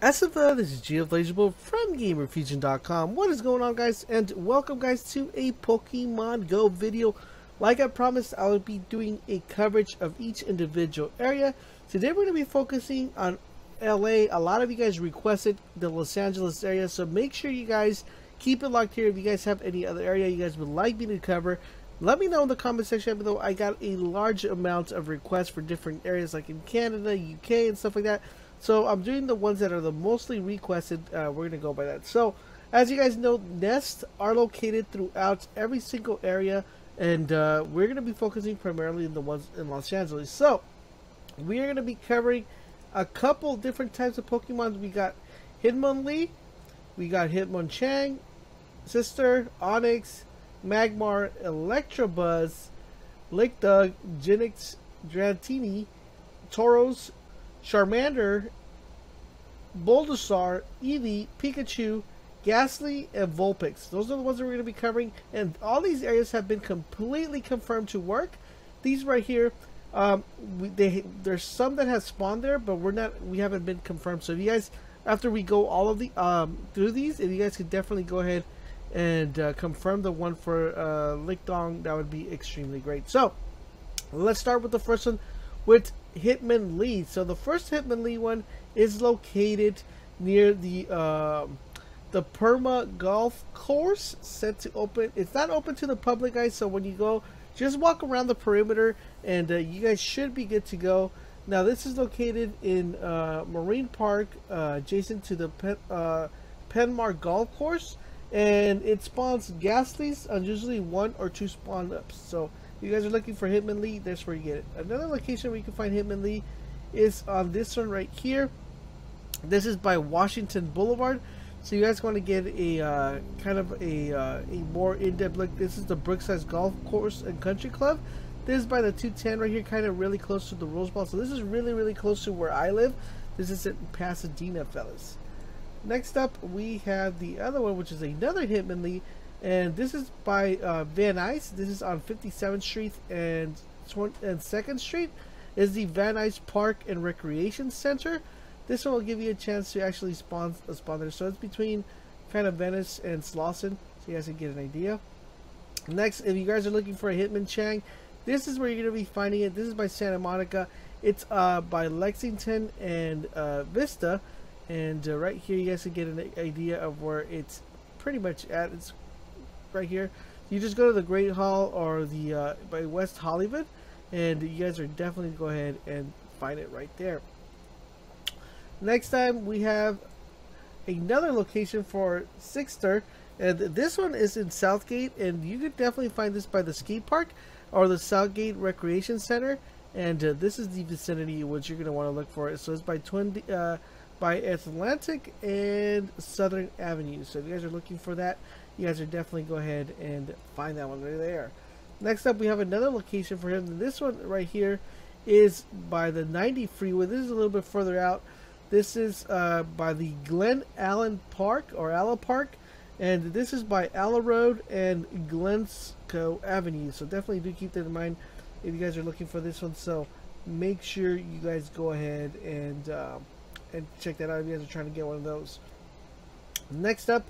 Uh, this is GFLaserBolt from GamerFuzion.com. What is going on, guys? And welcome, guys, to a Pokemon Go video. Like I promised, I will be doing a coverage of each individual area. Today, we're going to be focusing on LA. A lot of you guys requested the Los Angeles area, so make sure you guys keep it locked here. If you guys have any other area you guys would like me to cover, let me know in the comment section below. I got a large amount of requests for different areas, like in Canada, UK, and stuff like that. So I'm doing the ones that are the mostly requested. Uh, we're gonna go by that. So as you guys know, nests are located throughout every single area, and uh, we're gonna be focusing primarily in the ones in Los Angeles. So we are gonna be covering a couple different types of Pokemon. We got Hitmonlee, we got Hitmonchan, Scyther, Onix, Magmar, Electabuzz, Lickitung, Jynx, Dratini, Tauros, Charmander, Bulbasaur, Eevee, Pikachu, Gastly, and Vulpix. Those are the ones that we're going to be covering, and all these areas have been completely confirmed to work. These right here, um, we, they there's some that have spawned there, but we're not we haven't been confirmed. So if you guys, after we go all of the um, through these, if you guys could definitely go ahead and uh, confirm the one for uh, Lickitung, that would be extremely great. So let's start with the first one with Hitmonlee. So the first Hitmonlee one is located near the uh, the Penmar Golf Course, set to open. It's not open to the public, guys. So when you go, just walk around the perimeter, and uh, you guys should be good to go. Now this is located in uh, Marine Park, uh, adjacent to the Pen, uh, Penmar Golf Course, and it spawns Gastlys on usually one or two spawn ups. So you guys are looking for Hitmonlee, that's where you get it. Another location where you can find Hitmonlee is on this one right here. This is by Washington Boulevard. So you guys want to get a uh, kind of a, uh, a more in-depth look. This is the Brookside Golf Course and Country Club. This is by the 210 right here, kind of really close to the Rose Bowl. So this is really, really close to where I live. This is in Pasadena, fellas. Next up, we have the other one, which is another Hitmonlee and this is by uh, Van Nuys. This is on 57th Street and 20, and Second Street. Is the Van Nuys Park and Recreation Center. This one will give you a chance to actually spawn a spawn there. So it's between kind of Venice and Slauson, so you guys can get an idea. Next, if you guys are looking for a Hitmonchan, this is where you're going to be finding it. This is by Santa Monica. It's uh, by Lexington and uh, Vista. And uh, right here, you guys can get an idea of where it's pretty much at. It's right here. You just go to the Great Hall or the uh, by West Hollywood, and you guys are definitely go ahead and find it right there. Next time we have another location for Scyther, and this one is in Southgate, and you could definitely find this by the skate park or the Southgate Recreation Center. And uh, this is the vicinity which you're going to want to look for. So it's by Twin, uh, by Atlantic and Southern Avenue. So if you guys are looking for that, you guys are definitely go ahead and find that one right there. Next up, we have another location for him. This one right here is by the 90 freeway. This is a little bit further out. This is uh, by the Glen Alla Park or Alla Park, and this is by Alla Road and Glencoe Avenue. So definitely do keep that in mind if you guys are looking for this one. So make sure you guys go ahead and uh, and check that out if you guys are trying to get one of those. Next up,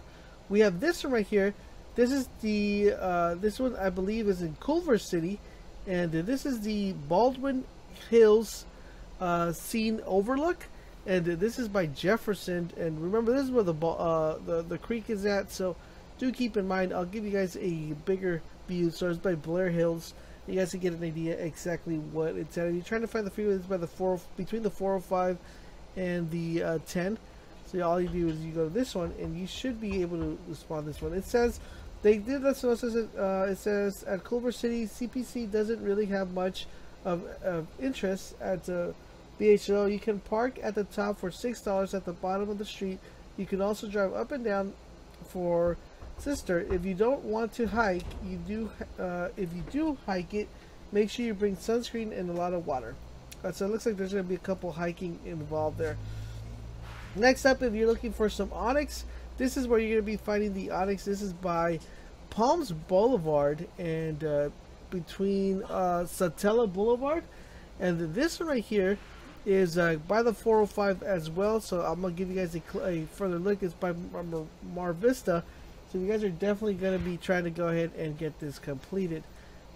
we have this one right here. This is the uh, this one I believe is in Culver City, and this is the Baldwin Hills uh, scene overlook, and this is by Jefferson. And remember, this is where the uh, the the creek is at. So do keep in mind. I'll give you guys a bigger view. So it's by Blair Hills. You guys can get an idea exactly what it's at. If you're trying to find the freeway, it's by the four between the 405 and the uh, 10. So all you do is you go to this one, and you should be able to spawn this one. It says they did let us know. Uh, it says at Culver City, CPC doesn't really have much of, of interest at the BHO. You can park at the top for six dollars at the bottom of the street. You can also drive up and down for sister. If you don't want to hike, you do. Uh, if you do hike it, make sure you bring sunscreen and a lot of water. Uh, so it looks like there's going to be a couple hiking involved there. Next up, if you're looking for some Onix, this is where you're going to be finding the Onix. This is by Palms Boulevard and uh, between uh, Sawtelle Boulevard. And this one right here is uh, by the 405 as well. So I'm gonna give you guys a, a further look. It's by Mar, Mar Vista. So you guys are definitely gonna be trying to go ahead and get this completed.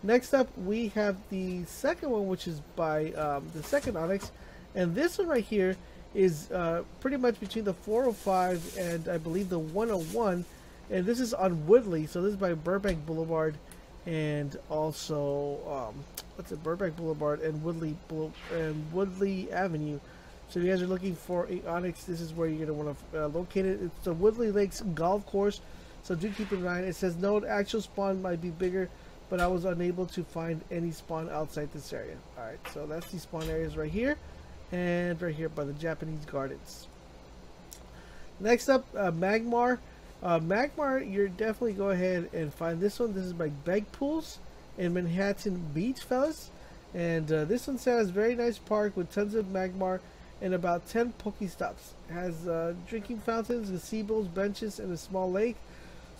Next up, we have the second one, which is by um, the second Onix, and this one right here is uh, pretty much between the 405 and I believe the 101, and this is on Woodley. So this is by Burbank Boulevard, and also um, what's it, Burbank Boulevard and Woodley and Woodley Avenue. So if you guys are looking for a Onix, this is where you're gonna want to uh, locate it. It's the Woodley Lakes Golf Course. So do keep in mind. It says no actual spawn might be bigger but I was unable to find any spawn outside this area. Alright, so that's the spawn areas right here, and right here by the Japanese Gardens. Next up, uh, Magmar. Uh, Magmar, you're definitely go ahead and find this one. This is by Beg Pools in Manhattan Beach, fellas. And uh, this one has very nice park with tons of Magmar and about 10 Pokestops. It has uh, drinking fountains, gazebos, benches, and a small lake.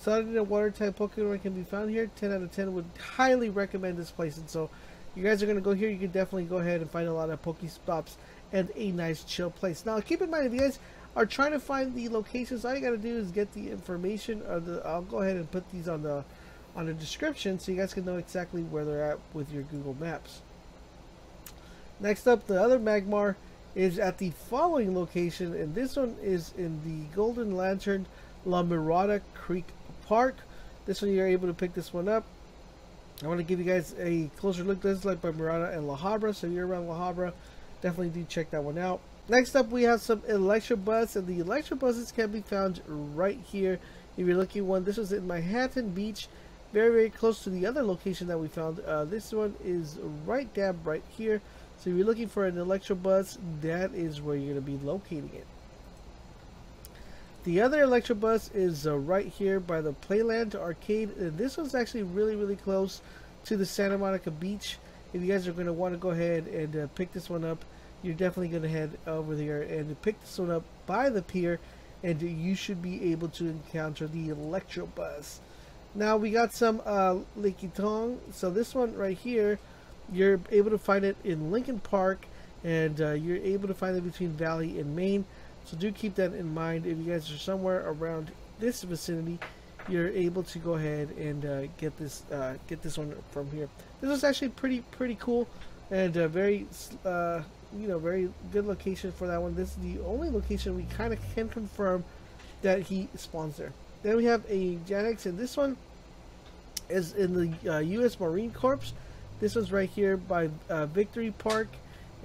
Sun and water type Pokemon can be found here. 10 out of 10 would highly recommend this place. And so you guys are going to go here. You can definitely go ahead and find a lot of Pokestops and a nice chill place. Now keep in mind if you guys are trying to find the locations, all you got to do is get the information. Or the, I'll go ahead and put these on the on the description so you guys can know exactly where they're at with your Google Maps. Next up, the other Magmar is at the following location, and this one is in the Golden Lantern La Mirada Creek Park. This one you're able to pick this one up. I want to give you guys a closer look. This is like by Mirada and La Habra, so you're around La Habra, definitely do check that one out. Next up, we have some Electabuzz, and the Electabuzzes can be found right here. If you're looking one, this was in Manhattan Beach, very, very close to the other location that we found. Uh, this one is right dab right here. So if you're looking for an Electabuzz, that is where you're going to be locating it. The other Electabuzz is uh, right here by the Playland Arcade. And this one's actually really, really close to the Santa Monica Beach. If you guys are going to want to go ahead and uh, pick this one up, you're definitely going to head over there and pick this one up by the pier. And you should be able to encounter the Electabuzz. Now we got some uh, Lickitung. So this one right here, you're able to find it in Lincoln Park. And uh, you're able to find it between Valley and Main. So do keep that in mind. If you guys are somewhere around this vicinity, you're able to go ahead and uh, get this uh, get this one from here. This is actually pretty pretty cool and uh, very uh, you know very good location for that one. This is the only location we kind of can confirm that he spawns there. Then we have a Jynx, and this one is in the U.S. Uh, Marine Corps. This one's right here by uh, Victory Park,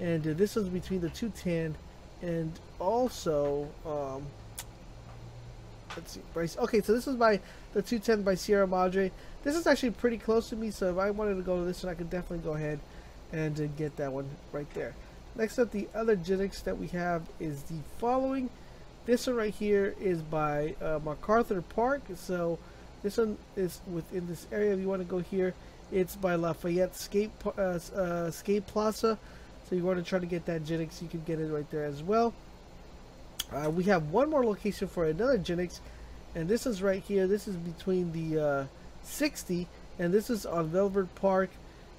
and this one's between the 210 and also um, let's see Bryce okay so this is by the 210 by Sierra Madre. This is actually pretty close to me so if I wanted to go to this one I could definitely go ahead and uh, get that one right there. Next up the other Jynx that we have is the following. This one right here is by uh, MacArthur Park so this one is within this area. If you want to go here it's by Lafayette Skate, uh, uh, Skate Plaza. So you want to try to get that Jynx, you can get it right there as well. Uh, we have one more location for another Jynx, and this is right here. This is between the uh, 60, and this is on Velvet Park,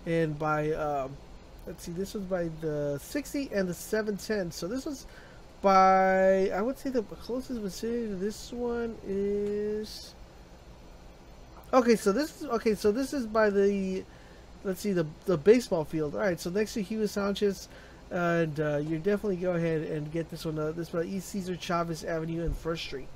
and by, um, let's see, this was by the 60 and the 710. So this was by, I would say the closest vicinity to this one is... Okay, so this is, okay, so this is by the let's see the the baseball field. All right, so next to Hugo Sanchez, and uh, you definitely go ahead and get this one. Uh, this one East Cesar Chavez Avenue and First Street.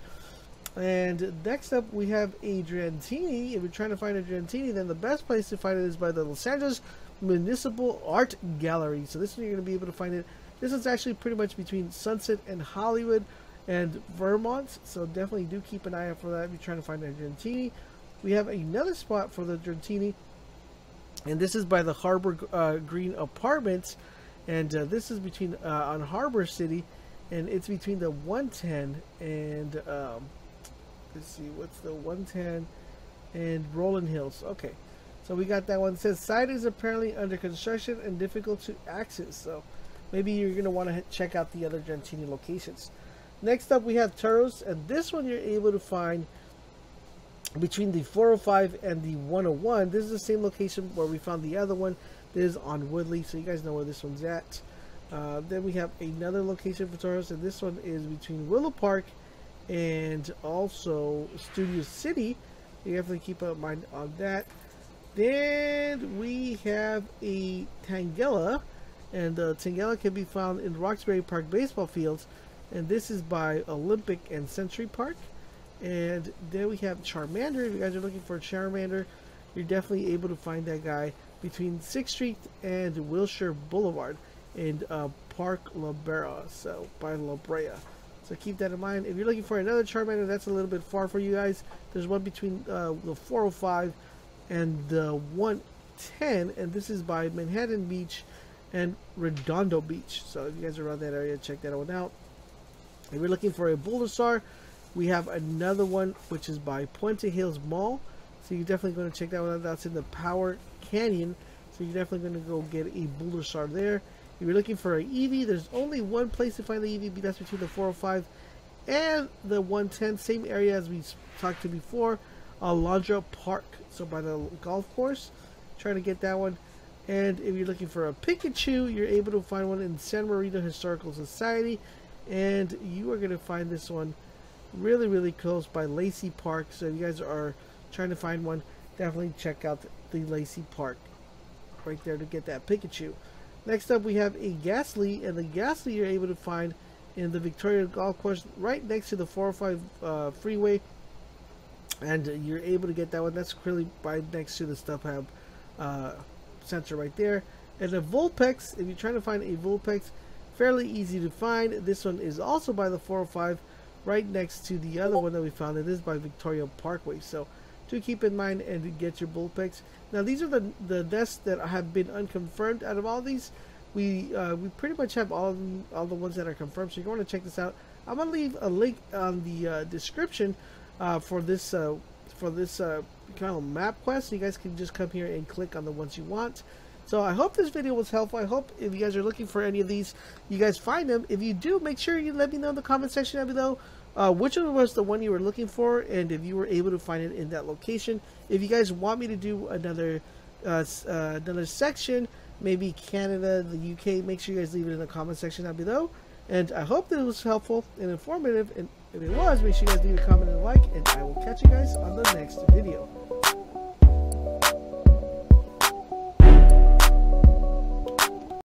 And next up, we have Adriantini. If you're trying to find Adriantini, then the best place to find it is by the Los Angeles Municipal Art Gallery. So this one you're going to be able to find it. This is actually pretty much between Sunset and Hollywood and Vermont. So definitely do keep an eye out for that if you're trying to find Adriantini. We have another spot for the Adriantini and this is by the Harbor uh, Green Apartments, and uh, this is between uh, on Harbor City, and it's between the 110 and um, let's see, what's the 110 and Rolling Hills? Okay, so we got that one. It says site is apparently under construction and difficult to access, so maybe you're gonna want to check out the other Gentini locations. Next up, we have Tauros, and this one you're able to find between the 405 and the 101 this is the same location where we found the other one this is on Woodley so you guys know where this one's at Uh, then we have another location for Tauros, and this one is between Willow Park and also Studio City. You definitely keep in mind on that. Then we have a Tangela, and uh, Tangela can be found in Roxbury Park baseball fields, and this is by Olympic and Century Park. And then we have Charmander. If you guys are looking for Charmander, you're definitely able to find that guy between 6th Street and Wilshire Boulevard in uh, Park La Brea, so by La Brea. So keep that in mind. If you're looking for another Charmander, that's a little bit far for you guys. There's one between uh, the 405 and the 110, and this is by Manhattan Beach and Redondo Beach. So if you guys are around that area, check that one out. If you're looking for a Bulbasaur, we have another one which is by Puente Hills Mall. So you're definitely going to check that one out. That's in the Powder Canyon. So you're definitely going to go get a Bulbasaur there. If you're looking for an Eevee, there's only one place to find the Eevee. That's between the 405 and the 110. Same area as we talked to before. Alondra Park. So by the golf course. Trying to get that one. And if you're looking for a Pikachu, you're able to find one in San Marino Historical Society. And you are going to find this one really, really close by Lacey Park. So if you guys are trying to find one, definitely check out the Lacey Park right there to get that Pikachu. Next up, we have a Gastly, and the Gastly you're able to find in the Victoria Golf Course right next to the 405 uh, freeway. And you're able to get that one. That's really right next to the StubHub uh, center right there. And the Vulpix, if you're trying to find a Vulpix, fairly easy to find. This one is also by the 405 right next to the other one that we found. It is by Victoria Parkway. So to keep in mind and get your Vulpix. Now these are the the nests that have been unconfirmed. Out of all these, we uh, we pretty much have all them, all the ones that are confirmed. So you want to check this out. I'm gonna leave a link on the uh, description uh, for this uh, for this uh, kind of map quest. You guys can just come here and click on the ones you want. So I hope this video was helpful. I hope if you guys are looking for any of these, you guys find them. If you do, make sure you let me know in the comment section down below uh, which one was the one you were looking for and if you were able to find it in that location. If you guys want me to do another uh, uh, another section, maybe Canada, the UK, make sure you guys leave it in the comment section down below. And I hope that it was helpful and informative. And if it was, make sure you guys leave a comment and a like. And I will catch you guys on the next video.